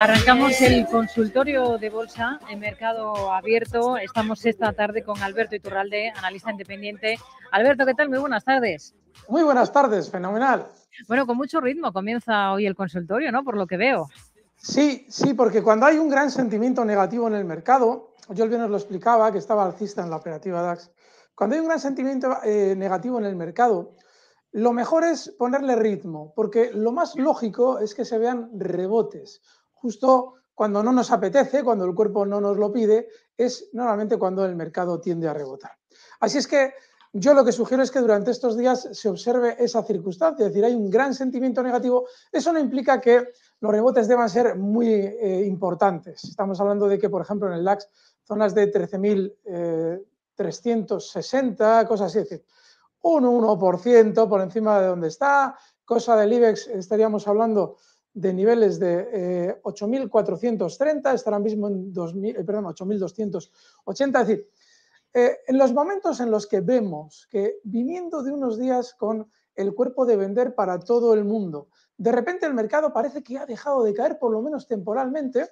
Arrancamos el consultorio de bolsa en mercado abierto. Estamos esta tarde con Alberto Iturralde, analista independiente. Alberto, ¿qué tal? Muy buenas tardes. Muy buenas tardes, fenomenal. Bueno, con mucho ritmo comienza hoy el consultorio, ¿no? Por lo que veo. Sí, sí, porque cuando hay un gran sentimiento negativo en el mercado, yo el viernes lo explicaba, que estaba alcista en la operativa DAX, cuando hay un gran sentimiento eh, negativo en el mercado, lo mejor es ponerle ritmo, porque lo más lógico es que se vean rebotes justo cuando no nos apetece, cuando el cuerpo no nos lo pide, es normalmente cuando el mercado tiende a rebotar. Así es que yo lo que sugiero es que durante estos días se observe esa circunstancia, es decir, hay un gran sentimiento negativo. Eso no implica que los rebotes deban ser muy eh, importantes. Estamos hablando de que, por ejemplo, en el DAX, zonas de 13.360, eh, cosas así, es decir, un 1% por encima de donde está, cosa del IBEX, estaríamos hablando de niveles de 8.430, eh, estará mismo en 8.280. Eh, es decir, eh, en los momentos en los que vemos que viniendo de unos días con el cuerpo de vender para todo el mundo, de repente el mercado parece que ha dejado de caer, por lo menos temporalmente,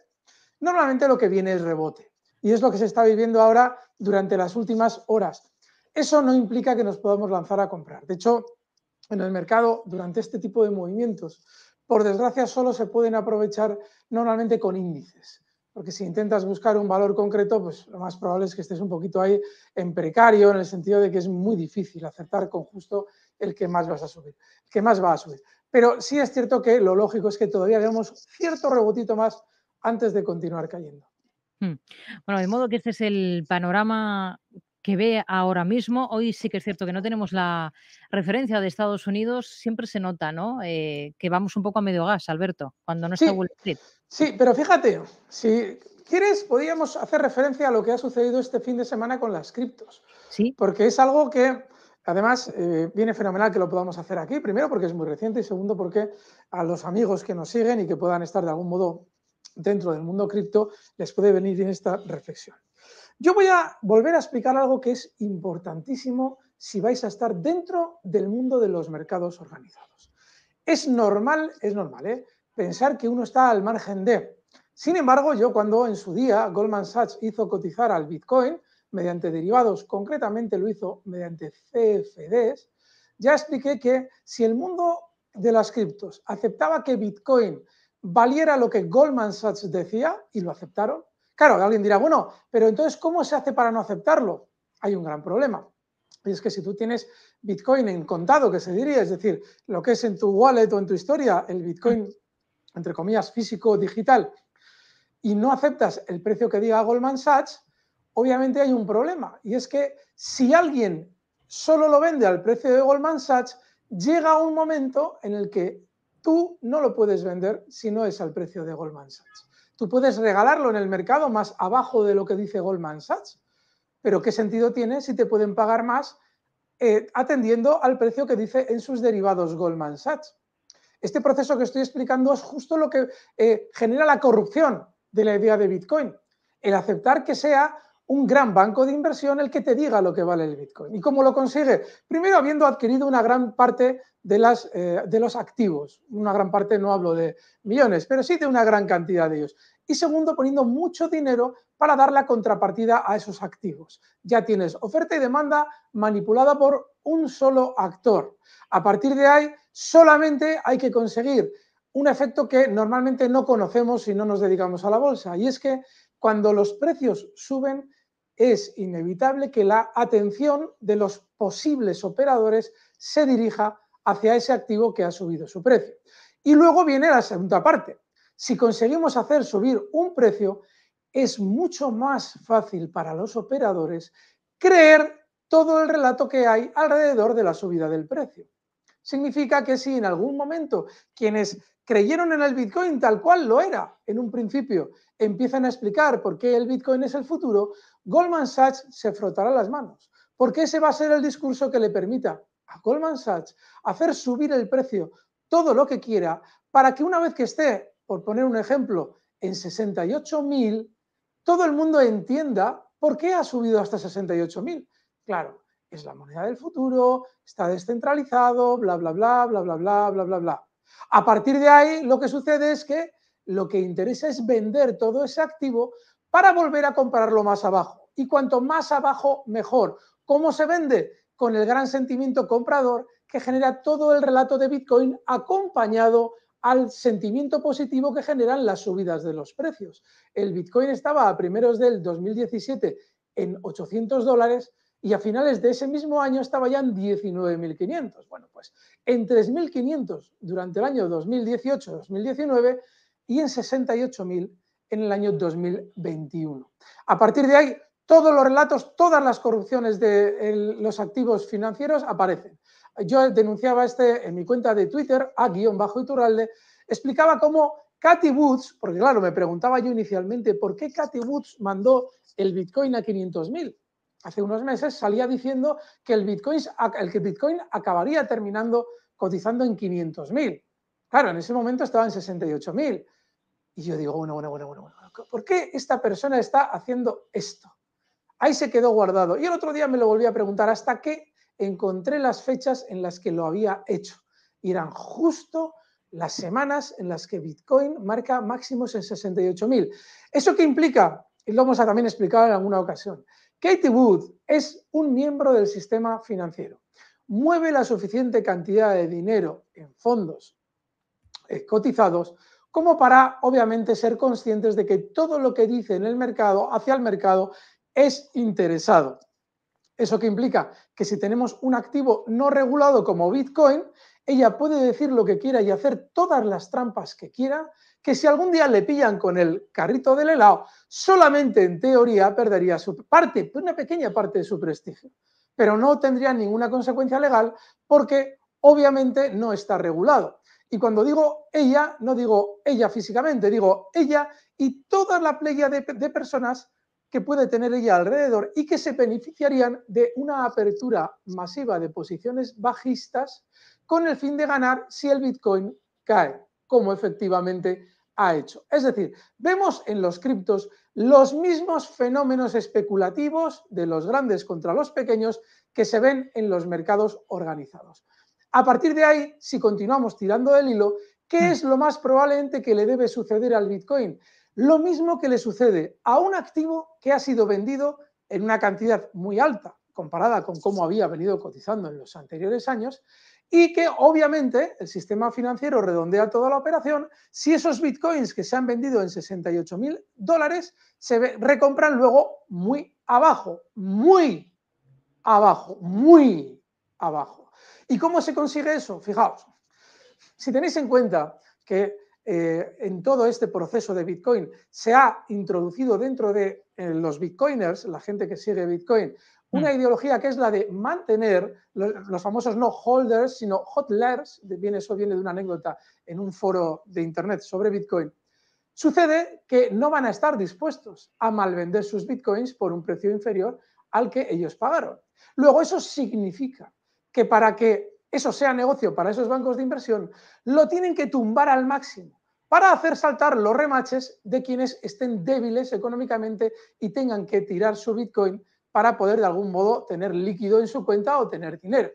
normalmente lo que viene es rebote. Y es lo que se está viviendo ahora durante las últimas horas. Eso no implica que nos podamos lanzar a comprar. De hecho, en el mercado, durante este tipo de movimientos, por desgracia, solo se pueden aprovechar normalmente con índices. Porque si intentas buscar un valor concreto, pues lo más probable es que estés un poquito ahí en precario, en el sentido de que es muy difícil acertar con justo el que más vas a subir, el que más va a subir. Pero sí es cierto que lo lógico es que todavía veamos cierto rebotito más antes de continuar cayendo. Hmm. Bueno, de modo que este es el panorama que ve ahora mismo. Hoy sí que es cierto que no tenemos la referencia de Estados Unidos, siempre se nota, ¿no? Eh, que vamos un poco a medio gas, Alberto, cuando no está Wall Street. Sí, pero fíjate, si quieres, podríamos hacer referencia a lo que ha sucedido este fin de semana con las criptos. Sí. Porque es algo que Además, eh, viene fenomenal que lo podamos hacer aquí, primero porque es muy reciente y segundo porque a los amigos que nos siguen y que puedan estar de algún modo dentro del mundo cripto les puede venir bien esta reflexión. Yo voy a volver a explicar algo que es importantísimo si vais a estar dentro del mundo de los mercados organizados. Es normal, es normal, ¿eh? pensar que uno está al margen de. Sin embargo, yo cuando en su día Goldman Sachs hizo cotizar al Bitcoin mediante derivados, concretamente lo hizo mediante CFDs, ya expliqué que si el mundo de las criptos aceptaba que Bitcoin valiera lo que Goldman Sachs decía, y lo aceptaron, Claro, alguien dirá, bueno, pero entonces, ¿cómo se hace para no aceptarlo? Hay un gran problema. Y es que si tú tienes Bitcoin en contado, que se diría, es decir, lo que es en tu wallet o en tu historia, el Bitcoin, entre comillas, físico digital, y no aceptas el precio que diga Goldman Sachs, obviamente hay un problema. Y es que si alguien solo lo vende al precio de Goldman Sachs, llega un momento en el que tú no lo puedes vender si no es al precio de Goldman Sachs. Tú puedes regalarlo en el mercado más abajo de lo que dice Goldman Sachs, pero ¿qué sentido tiene si te pueden pagar más eh, atendiendo al precio que dice en sus derivados Goldman Sachs? Este proceso que estoy explicando es justo lo que eh, genera la corrupción de la idea de Bitcoin, el aceptar que sea un gran banco de inversión el que te diga lo que vale el Bitcoin. ¿Y cómo lo consigue? Primero, habiendo adquirido una gran parte eh, de los activos. Una gran parte, no hablo de millones, pero sí de una gran cantidad de ellos. Y segundo, poniendo mucho dinero para dar la contrapartida a esos activos. Ya tienes oferta y demanda manipulada por un solo actor. A partir de ahí, solamente hay que conseguir un efecto que normalmente no conocemos si no nos dedicamos a la bolsa. Y es que cuando los precios suben, es inevitable que la atención de los posibles operadores se dirija hacia ese activo que ha subido su precio. Y luego viene la segunda parte. Si conseguimos hacer subir un precio, es mucho más fácil para los operadores creer todo el relato que hay alrededor de la subida del precio. Significa que si en algún momento quienes creyeron en el Bitcoin tal cual lo era en un principio, empiezan a explicar por qué el Bitcoin es el futuro, Goldman Sachs se frotará las manos, porque ese va a ser el discurso que le permita a Goldman Sachs hacer subir el precio todo lo que quiera para que una vez que esté, por poner un ejemplo, en 68.000, todo el mundo entienda por qué ha subido hasta 68.000. Claro, es la moneda del futuro, está descentralizado, bla, bla, bla, bla, bla, bla, bla, bla, bla. A partir de ahí, lo que sucede es que lo que interesa es vender todo ese activo para volver a comprarlo más abajo. Y cuanto más abajo, mejor. ¿Cómo se vende? Con el gran sentimiento comprador que genera todo el relato de Bitcoin acompañado al sentimiento positivo que generan las subidas de los precios. El Bitcoin estaba a primeros del 2017 en 800 dólares y a finales de ese mismo año estaba ya en 19.500. Bueno, pues en 3.500 durante el año 2018-2019 y en 68.000 en el año 2021. A partir de ahí, todos los relatos, todas las corrupciones de los activos financieros aparecen. Yo denunciaba este en mi cuenta de Twitter, a guion bajo Iturralde, explicaba cómo Cathy Woods, porque claro, me preguntaba yo inicialmente por qué Cathy Woods mandó el Bitcoin a 500.000. Hace unos meses salía diciendo que el Bitcoin, el que Bitcoin acabaría terminando cotizando en 500.000. Claro, en ese momento estaba en 68.000. Y yo digo, bueno, bueno, bueno, bueno, ¿por qué esta persona está haciendo esto? Ahí se quedó guardado. Y el otro día me lo volví a preguntar hasta que encontré las fechas en las que lo había hecho. Y eran justo las semanas en las que Bitcoin marca máximos en 68.000. ¿Eso qué implica? Y lo hemos también explicado en alguna ocasión. Katie Wood es un miembro del sistema financiero. Mueve la suficiente cantidad de dinero en fondos cotizados como para, obviamente, ser conscientes de que todo lo que dice en el mercado, hacia el mercado, es interesado. ¿Eso qué implica? Que si tenemos un activo no regulado como Bitcoin, ella puede decir lo que quiera y hacer todas las trampas que quiera, que si algún día le pillan con el carrito del helado, solamente en teoría perdería su parte, una pequeña parte de su prestigio, pero no tendría ninguna consecuencia legal porque obviamente no está regulado. Y cuando digo ella, no digo ella físicamente, digo ella y toda la playa de, personas que puede tener ella alrededor y que se beneficiarían de una apertura masiva de posiciones bajistas con el fin de ganar si el Bitcoin cae, como efectivamente ha hecho. Es decir, vemos en los criptos los mismos fenómenos especulativos de los grandes contra los pequeños que se ven en los mercados organizados. A partir de ahí, si continuamos tirando del hilo, ¿qué mm. es lo más probablemente que le debe suceder al Bitcoin? Lo mismo que le sucede a un activo que ha sido vendido en una cantidad muy alta comparada con cómo había venido cotizando en los anteriores años y que obviamente el sistema financiero redondea toda la operación si esos bitcoins que se han vendido en 68 mil dólares se recompran luego muy abajo, muy abajo, muy abajo. ¿Y cómo se consigue eso? Fijaos, si tenéis en cuenta que eh, en todo este proceso de Bitcoin se ha introducido dentro de eh, los Bitcoiners, la gente que sigue Bitcoin, una mm. ideología que es la de mantener los, famosos no holders, sino hodlers, viene, eso viene de una anécdota en un foro de Internet sobre Bitcoin. Sucede que no van a estar dispuestos a malvender sus Bitcoins por un precio inferior al que ellos pagaron. Luego, eso significa que para que eso sea negocio para esos bancos de inversión, lo tienen que tumbar al máximo para hacer saltar los remaches de quienes estén débiles económicamente y tengan que tirar su Bitcoin para poder de algún modo tener líquido en su cuenta o tener dinero.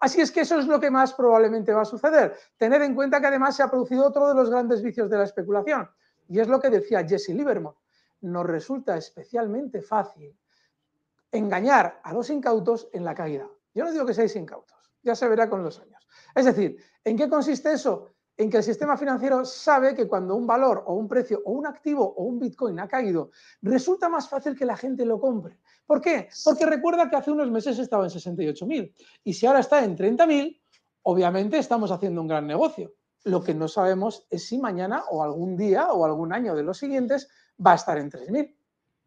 Así es que eso es lo que más probablemente va a suceder. Tener en cuenta que además se ha producido otro de los grandes vicios de la especulación, y es lo que decía Jesse Livermore. Nos resulta especialmente fácil engañar a los incautos en la caída. Yo no digo que seáis incautos, ya se verá con los años. Es decir, ¿en qué consiste eso? En que el sistema financiero sabe que cuando un valor o un precio o un activo o un Bitcoin ha caído, resulta más fácil que la gente lo compre. ¿Por qué? Porque recuerda que hace unos meses estaba en 68.000 y si ahora está en 30.000, obviamente estamos haciendo un gran negocio. Lo que no sabemos es si mañana o algún día o algún año de los siguientes va a estar en 3.000.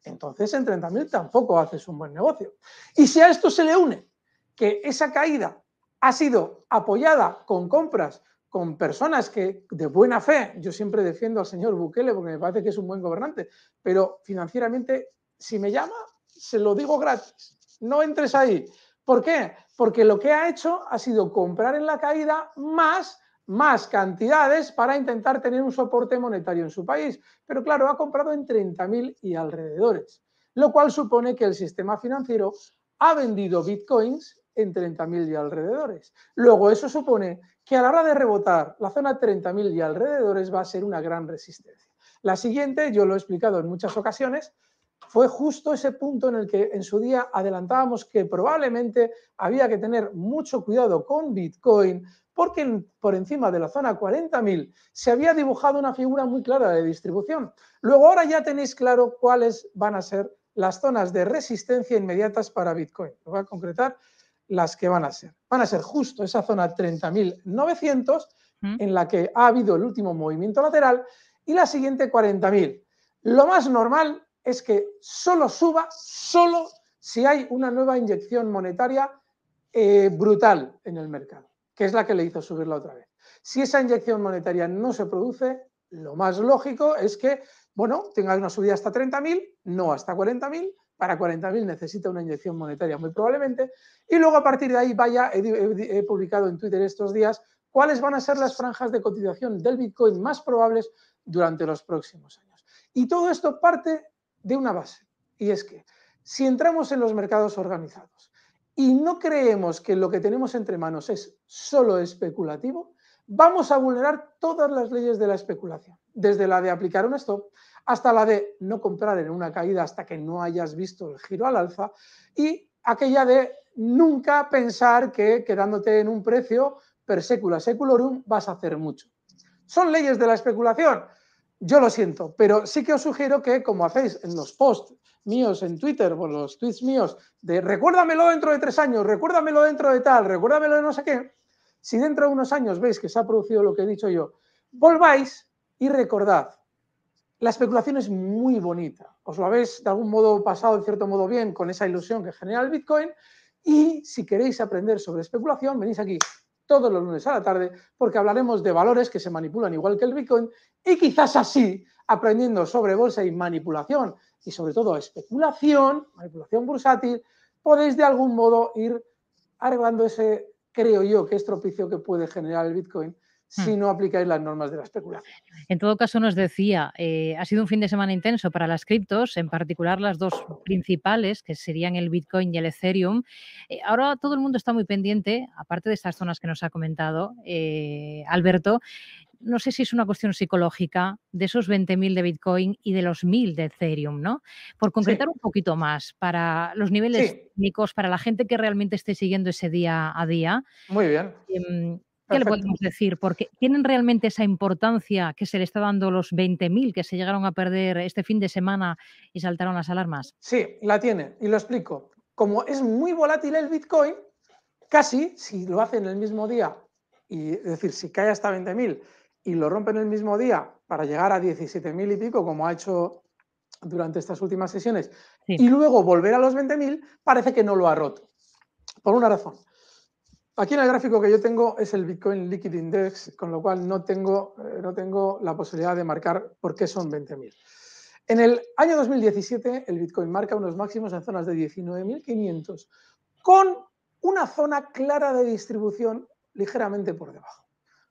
Entonces en 30.000 tampoco haces un buen negocio. Y si a esto se le une que esa caída ha sido apoyada con compras con personas que de buena fe, yo siempre defiendo al señor Bukele porque me parece que es un buen gobernante, pero financieramente, si me llama, se lo digo gratis, no entres ahí. ¿Por qué? Porque lo que ha hecho ha sido comprar en la caída más, más cantidades para intentar tener un soporte monetario en su país. Pero claro, ha comprado en 30.000 y alrededores, lo cual supone que el sistema financiero ha vendido bitcoins en 30.000 y alrededores. Luego, eso supone que a la hora de rebotar, la zona 30.000 y alrededores va a ser una gran resistencia. La siguiente, yo lo he explicado en muchas ocasiones, fue justo ese punto en el que en su día adelantábamos que probablemente había que tener mucho cuidado con Bitcoin porque por encima de la zona 40.000 se había dibujado una figura muy clara de distribución. Luego ahora ya tenéis claro cuáles van a ser las zonas de resistencia inmediatas para Bitcoin. voy a concretar las que van a ser. Van a ser justo esa zona 30.900 en la que ha habido el último movimiento lateral y la siguiente 40.000. Lo más normal es que solo suba, solo si hay una nueva inyección monetaria eh, brutal en el mercado, que es la que le hizo subir la otra vez. Si esa inyección monetaria no se produce, lo más lógico es que, bueno, tenga una subida hasta 30.000, no hasta 40.000, para 40.000 necesita una inyección monetaria muy probablemente, y luego a partir de ahí vaya, he, publicado en Twitter estos días cuáles van a ser las franjas de cotización del Bitcoin más probables durante los próximos años. Y todo esto parte de una base, y es que si entramos en los mercados organizados y no creemos que lo que tenemos entre manos es solo especulativo, vamos a vulnerar todas las leyes de la especulación, desde la de aplicar un stop hasta la de no comprar en una caída hasta que no hayas visto el giro al alza y aquella de nunca pensar que quedándote en un precio per secula seculorum vas a hacer mucho. ¿Son leyes de la especulación? Yo lo siento, pero sí que os sugiero que, como hacéis en los posts míos en Twitter o los tweets míos de recuérdamelo dentro de tres años, recuérdamelo dentro de tal, recuérdamelo de no sé qué, si dentro de unos años veis que se ha producido lo que he dicho yo, volváis y recordad, la especulación es muy bonita. Os lo habéis de algún modo pasado, de cierto modo, bien con esa ilusión que genera el Bitcoin. Y si queréis aprender sobre especulación, venís aquí todos los lunes a la tarde, porque hablaremos de valores que se manipulan igual que el Bitcoin y quizás así, aprendiendo sobre bolsa y manipulación y sobre todo especulación, manipulación bursátil, podéis de algún modo ir arreglando ese, creo yo, que es tropicio que puede generar el Bitcoin si hmm. no aplicáis las normas de la especulación. En todo caso, nos decía, eh, ha sido un fin de semana intenso para las criptos, en particular las dos principales, que serían el Bitcoin y el Ethereum. Eh, ahora todo el mundo está muy pendiente, aparte de estas zonas que nos ha comentado eh, Alberto, no sé si es una cuestión psicológica de esos 20.000 de Bitcoin y de los 1.000 de Ethereum, ¿no? Por concretar un poquito más para los niveles técnicos, para la gente que realmente esté siguiendo ese día a día. Muy bien. Em, ¿Qué le podemos decir? Porque tienen realmente esa importancia que se le está dando los 20.000 que se llegaron a perder este fin de semana y saltaron las alarmas. Sí, la tiene y lo explico. Como es muy volátil el Bitcoin, casi si lo hacen el mismo día, y es decir, si cae hasta 20.000 y lo rompen el mismo día para llegar a 17.000 y pico, como ha hecho durante estas últimas sesiones, y luego volver a los 20.000, parece que no lo ha roto. Por una razón Aquí en el gráfico que yo tengo es el Bitcoin Liquid Index, con lo cual no tengo, eh, no tengo la posibilidad de marcar por qué son 20.000. En el año 2017 el Bitcoin marca unos máximos en zonas de 19.500 con una zona clara de distribución ligeramente por debajo.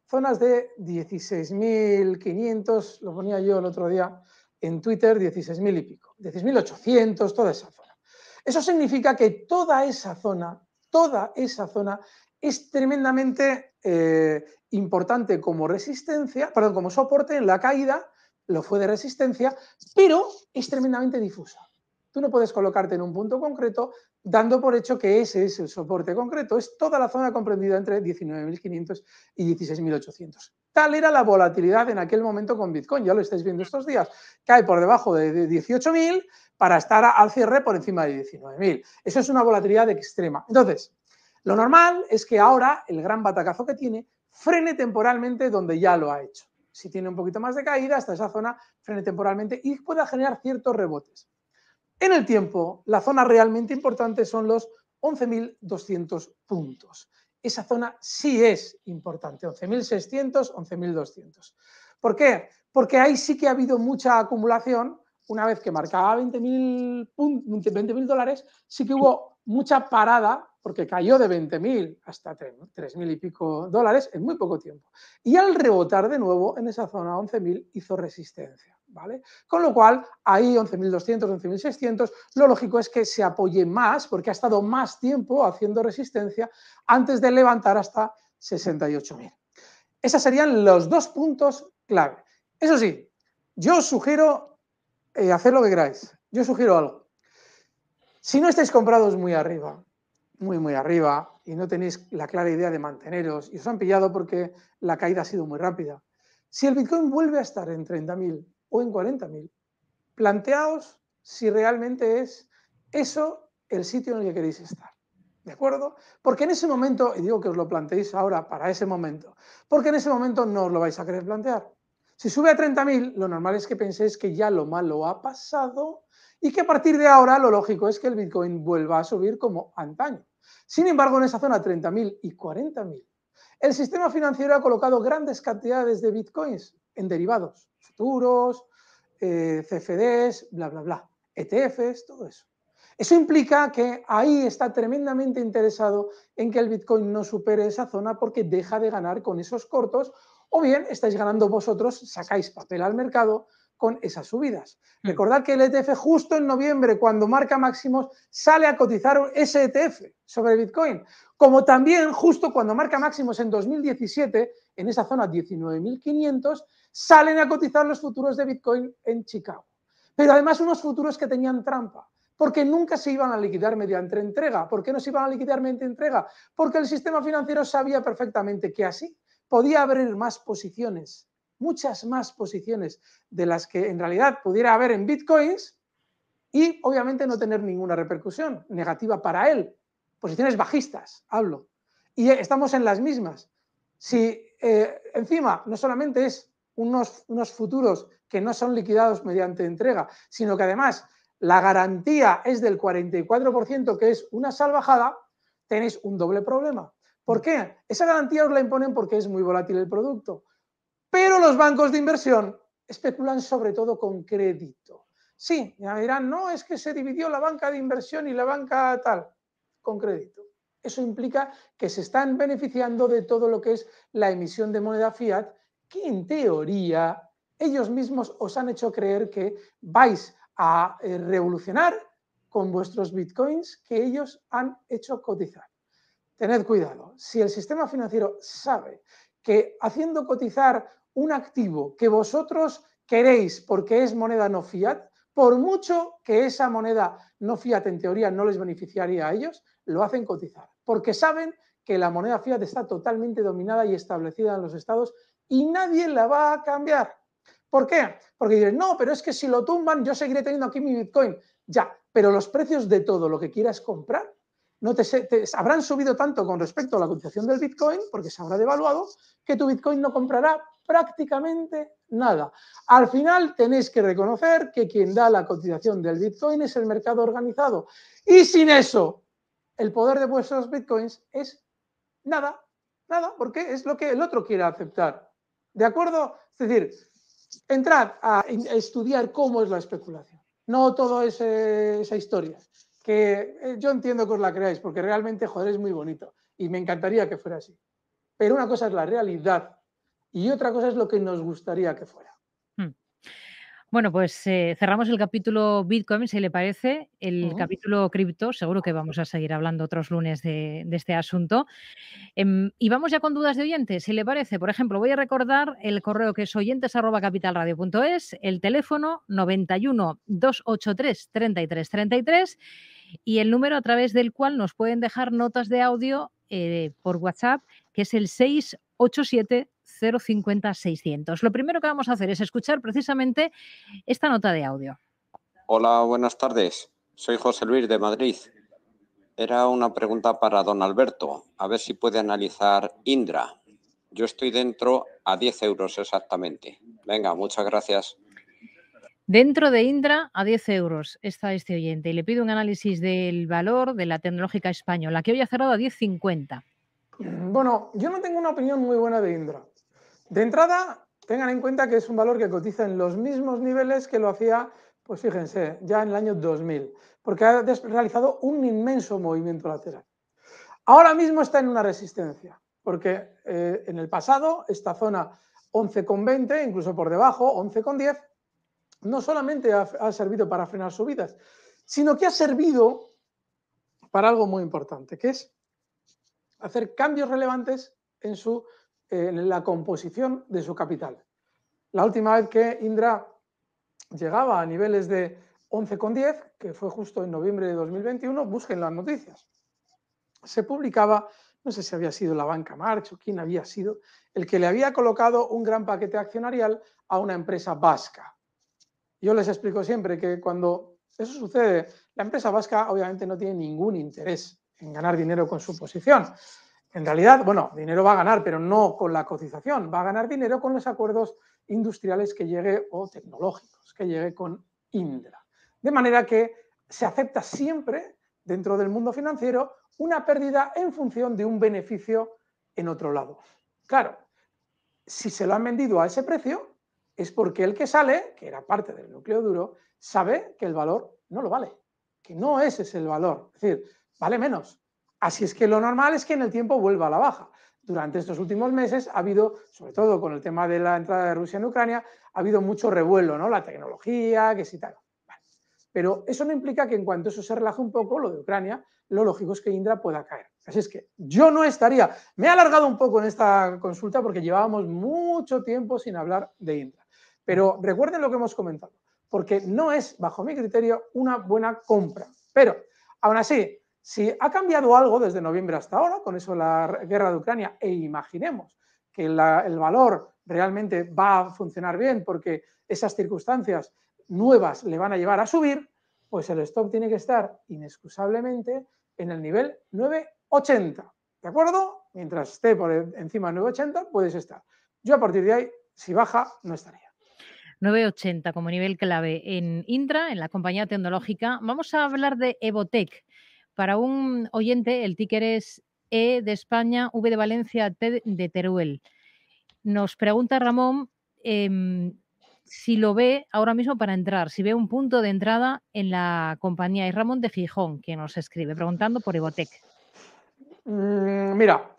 Zonas de 16.500, lo ponía yo el otro día en Twitter, 16.000 y pico, 16.800, toda esa zona. Eso significa que toda esa zona, toda esa zona es tremendamente eh, importante como resistencia, perdón, como soporte en la caída, lo fue de resistencia, pero es tremendamente difusa. Tú no puedes colocarte en un punto concreto dando por hecho que ese es el soporte concreto. Es toda la zona comprendida entre 19.500 y 16.800. Tal era la volatilidad en aquel momento con Bitcoin. Ya lo estáis viendo estos días. Cae por debajo de 18.000 para estar al cierre por encima de 19.000. Eso es una volatilidad extrema. Entonces, lo normal es que ahora el gran batacazo que tiene frene temporalmente donde ya lo ha hecho. Si tiene un poquito más de caída, hasta esa zona frene temporalmente y pueda generar ciertos rebotes. En el tiempo, la zona realmente importante son los 11.200 puntos. Esa zona sí es importante, 11.600, 11.200. ¿Por qué? Porque ahí sí que ha habido mucha acumulación. Una vez que marcaba 20.000 20 dólares, sí que hubo mucha parada porque cayó de 20.000 hasta 3.000 y pico dólares en muy poco tiempo. Y al rebotar de nuevo en esa zona 11.000 hizo resistencia. Con lo cual, ahí 11.200, 11.600, lo lógico es que se apoye más, porque ha estado más tiempo haciendo resistencia antes de levantar hasta 68.000. Esos serían los dos puntos clave. Eso sí, yo os sugiero eh, hacer lo que queráis. Yo sugiero algo. Si no estáis comprados muy arriba, muy, muy arriba, y no tenéis la clara idea de manteneros, y os han pillado porque la caída ha sido muy rápida, si el Bitcoin vuelve a estar en 30.000 o en 40.000, planteaos si realmente es eso el sitio en el que queréis estar. ¿De acuerdo? Porque en ese momento, y digo que os lo planteéis ahora para ese momento, porque en ese momento no os lo vais a querer plantear. Si sube a 30.000, lo normal es que penséis que ya lo malo ha pasado y que a partir de ahora lo lógico es que el Bitcoin vuelva a subir como antaño. Sin embargo, en esa zona 30.000 y 40.000, el sistema financiero ha colocado grandes cantidades de bitcoins en derivados, futuros, eh, CFDs, bla, bla, bla, ETFs, todo eso. Eso implica que ahí está tremendamente interesado en que el Bitcoin no supere esa zona porque deja de ganar con esos cortos o bien estáis ganando vosotros, sacáis papel al mercado con esas subidas. Mm. Recordad que el ETF justo en noviembre, cuando marca máximos, sale a cotizar ese ETF sobre Bitcoin. Como también justo cuando marca máximos en 2017, en esa zona 19.500, salen a cotizar los futuros de Bitcoin en Chicago. Pero además unos futuros que tenían trampa, porque nunca se iban a liquidar mediante entrega. ¿Por qué no se iban a liquidar mediante entrega? Porque el sistema financiero sabía perfectamente que así podía abrir más posiciones muchas más posiciones de las que en realidad pudiera haber en bitcoins y obviamente no tener ninguna repercusión negativa para él. Posiciones bajistas, hablo. Y estamos en las mismas. Si eh, encima no solamente es unos, unos futuros que no son liquidados mediante entrega, sino que además la garantía es del 44%, que es una salvajada, tenéis un doble problema. ¿Por qué? Esa garantía os la imponen porque es muy volátil el producto. Pero los bancos de inversión especulan sobre todo con crédito. Sí, ya dirán, no, es que se dividió la banca de inversión y la banca tal, con crédito. Eso implica que se están beneficiando de todo lo que es la emisión de moneda fiat, que en teoría ellos mismos os han hecho creer que vais a eh, revolucionar con vuestros bitcoins que ellos han hecho cotizar. Tened cuidado, si el sistema financiero sabe que haciendo cotizar un activo que vosotros queréis porque es moneda no fiat, por mucho que esa moneda no fiat en teoría no les beneficiaría a ellos, lo hacen cotizar, porque saben que la moneda fiat está totalmente dominada y establecida en los estados y nadie la va a cambiar. ¿Por qué? Porque dirán, no, pero es que si lo tumban yo seguiré teniendo aquí mi Bitcoin. Ya, pero los precios de todo lo que quieras comprar no te, habrán subido tanto con respecto a la cotización del Bitcoin, porque se habrá devaluado, que tu Bitcoin no comprará prácticamente nada. Al final tenéis que reconocer que quien da la cotización del Bitcoin es el mercado organizado. Y sin eso, el poder de vuestros Bitcoins es nada, nada, porque es lo que el otro quiere aceptar. ¿De acuerdo? Es decir, entrad a estudiar cómo es la especulación. No todo es esa historia. Que eh, yo entiendo que os la creáis, porque realmente, joder, es muy bonito. Y me encantaría que fuera así. Pero una cosa es la realidad y otra cosa es lo que nos gustaría que fuera. Bueno, pues eh, cerramos el capítulo Bitcoin, si le parece. El capítulo cripto, seguro que vamos a seguir hablando otros lunes de, este asunto. Em, y vamos ya con dudas de oyentes, si le parece. Por ejemplo, voy a recordar el correo que es oyentes.capitalradio.es, el teléfono 91 283 3333 y el número a través del cual nos pueden dejar notas de audio eh, por WhatsApp, que es el 687 050 600. Lo primero que vamos a hacer es escuchar precisamente esta nota de audio. Hola, buenas tardes. Soy José Luis de Madrid. Era una pregunta para don Alberto, a ver si puede analizar Indra. Yo estoy dentro a 10 euros exactamente. Venga, muchas gracias. Dentro de Indra a 10 euros está este oyente y le pido un análisis del valor de la tecnológica española, que hoy ha cerrado a 10,50. Bueno, yo no tengo una opinión muy buena de Indra. De entrada, tengan en cuenta que es un valor que cotiza en los mismos niveles que lo hacía, pues fíjense, ya en el año 2000, porque ha realizado un inmenso movimiento lateral. Ahora mismo está en una resistencia, porque eh, en el pasado esta zona 11,20, incluso por debajo, 11,10, no solamente ha, servido para frenar subidas, sino que ha servido para algo muy importante, que es hacer cambios relevantes en, su, en la composición de su capital. La última vez que Indra llegaba a niveles de 11,10, que fue justo en noviembre de 2021, busquen las noticias. Se publicaba, no sé si había sido la banca March o quién había sido, el que le había colocado un gran paquete accionarial a una empresa vasca. Yo les explico siempre que cuando eso sucede, la empresa vasca obviamente no tiene ningún interés en ganar dinero con su posición. En realidad, bueno, dinero va a ganar, pero no con la cotización, va a ganar dinero con los acuerdos industriales que llegue o tecnológicos que llegue con Indra. De manera que se acepta siempre dentro del mundo financiero una pérdida en función de un beneficio en otro lado. Claro, si se lo han vendido a ese precio, es porque el que sale, que era parte del núcleo duro, sabe que el valor no lo vale, que no ese es el valor, es decir, vale menos. Así es que lo normal es que en el tiempo vuelva a la baja. Durante estos últimos meses ha habido, sobre todo con el tema de la entrada de Rusia en Ucrania, ha habido mucho revuelo, ¿no? La tecnología, que sí tal. Pero eso no implica que en cuanto eso se relaje un poco, lo de Ucrania, lo lógico es que Indra pueda caer. Así es que yo no estaría, me he alargado un poco en esta consulta porque llevábamos mucho tiempo sin hablar de Indra. Pero recuerden lo que hemos comentado, porque no es, bajo mi criterio, una buena compra. Pero, aún así, si ha cambiado algo desde noviembre hasta ahora, con eso la guerra de Ucrania, e imaginemos que el valor realmente va a funcionar bien porque esas circunstancias nuevas le van a llevar a subir, pues el stop tiene que estar inexcusablemente en el nivel 980. ¿De acuerdo? Mientras esté por encima de 980, puedes estar. Yo a partir de ahí, si baja, no estaría. 980 como nivel clave en Indra, en la compañía tecnológica. Vamos a hablar de Evotec. Para un oyente, el ticker es E de España, V de Valencia, T de Teruel. Nos pregunta Ramón em, si lo ve ahora mismo para entrar, si ve un punto de entrada en la compañía. Y Ramón de Gijón, que nos escribe, preguntando por Evotec. Mm, mira,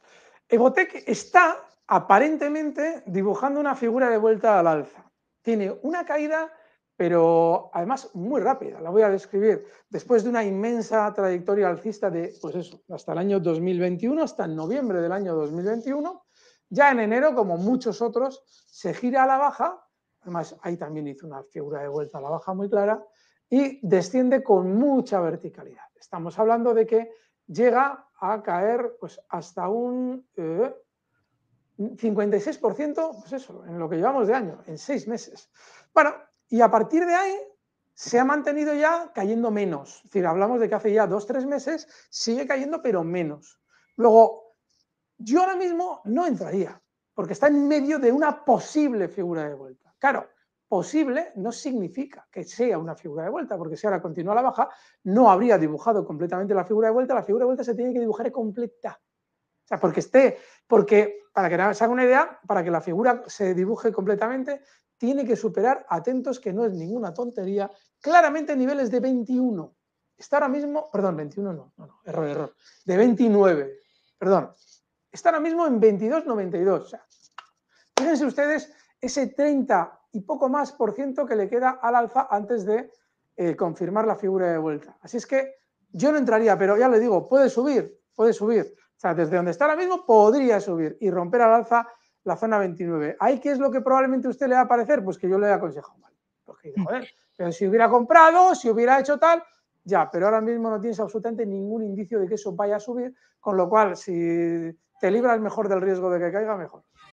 Evotec está aparentemente dibujando una figura de vuelta al alza. Tiene una caída, pero además muy rápida. La voy a describir. Después de una inmensa trayectoria alcista de, pues eso, hasta el año 2021, hasta el noviembre del año 2021, ya en enero, como muchos otros, se gira a la baja además ahí también hizo una figura de vuelta a la baja muy clara, y desciende con mucha verticalidad. Estamos hablando de que llega a caer pues, hasta un 56%, eh, pues eso, en lo que llevamos de año, en seis meses. Bueno, y a partir de ahí se ha mantenido ya cayendo menos. Es decir, hablamos de que hace ya dos, tres meses sigue cayendo, pero menos. Luego, yo ahora mismo no entraría, porque está en medio de una posible figura de vuelta. Claro, posible no significa que sea una figura de vuelta, porque si ahora continúa la baja, no habría dibujado completamente la figura de vuelta, la figura de vuelta se tiene que dibujar completa. O sea, porque esté, porque para que se haga una idea, para que la figura se dibuje completamente, tiene que superar, atentos que no es ninguna tontería, claramente niveles de 21. Está ahora mismo, perdón, 21 no, no, no, error, error, de 29, perdón. Está ahora mismo en 22,92. O fíjense ustedes ese 30 y poco más por ciento que le queda al alza antes de eh, confirmar la figura de vuelta. Así es que yo no entraría, pero ya le digo, puede subir, puede subir. O sea, desde donde está ahora mismo podría subir y romper al alza la zona 29. ¿Ahí qué es lo que probablemente a usted le va a parecer? Pues que yo le he aconsejado mal. pero si hubiera comprado, si hubiera hecho tal, ya, pero ahora mismo no tienes absolutamente ningún indicio de que eso vaya a subir, con lo cual si te libras mejor del riesgo de que caiga, mejor.